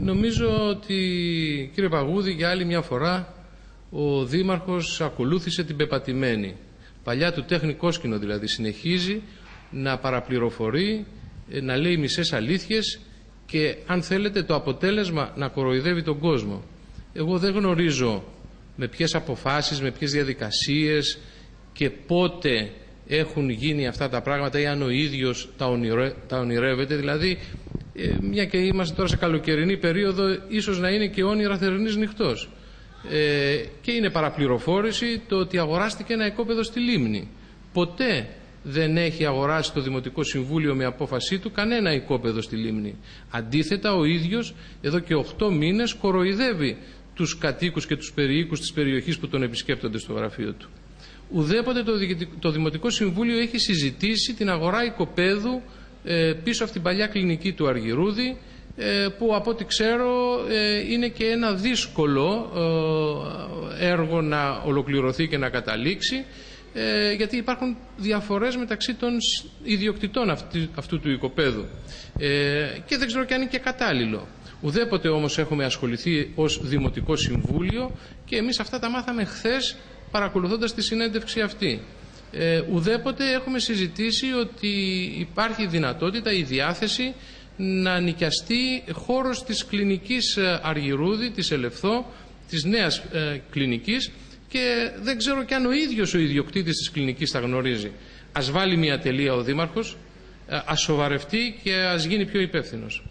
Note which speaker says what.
Speaker 1: νομίζω ότι κύριε Παγούδη για άλλη μια φορά ο Δήμαρχος ακολούθησε την πεπατημένη. Παλιά του τέχνη κόσκινο δηλαδή συνεχίζει να παραπληροφορεί, ε, να λέει μισές αλήθειες και αν θέλετε το αποτέλεσμα να κοροϊδεύει τον κόσμο. Εγώ δεν γνωρίζω με ποιες αποφάσεις, με ποιες διαδικασίες και πότε έχουν γίνει αυτά τα πράγματα ή αν ο ίδιος τα, τα ονειρεύεται. Δηλαδή, ε, μια και είμαστε τώρα σε καλοκαιρινή περίοδο, ίσως να είναι και όνειρα θερινής νυχτός. Ε, και είναι παραπληροφόρηση το ότι αγοράστηκε ένα οικόπεδο στη Λίμνη. Ποτέ δεν έχει αγοράσει το Δημοτικό Συμβούλιο με απόφασή του κανένα οικόπεδο στη Λίμνη. Αντίθετα, ο ίδιος εδώ και 8 μήνες κοροϊδεύει τους κατοίκους και τους περιοίκους της περιοχής που τον επισκέπτονται στο γραφείο του. Ουδέποτε το, το Δημοτικό Συμβούλιο έχει συζητήσει την αγορά οικοπαίδου ε, πίσω από την παλιά κλινική του Αργυρούδη ε, που από ό,τι ξέρω ε, είναι και ένα δύσκολο έργο να ολοκληρωθεί και να καταλήξει γιατί υπάρχουν διαφορές μεταξύ των ιδιοκτητών αυτού του οικοπαίδου και δεν ξέρω και αν είναι και κατάλληλο. Ουδέποτε όμως έχουμε ασχοληθεί ως Δημοτικό Συμβούλιο και εμείς αυτά τα μάθαμε χθες παρακολουθώντας τη συνέντευξη αυτή. Ε, ουδέποτε έχουμε συζητήσει ότι υπάρχει δυνατότητα, η διάθεση να νοικιαστεί χώρος της κλινικής ε, Αργυρούδη, της Ελευθό, της νέας ε, κλινικής και δεν ξέρω κι αν ο ίδιος ο ιδιοκτήτης της κλινικής τα γνωρίζει. Ας βάλει μια τελεία ο Δήμαρχος, ε, ας σοβαρευτεί και ας γίνει πιο υπεύθυνος.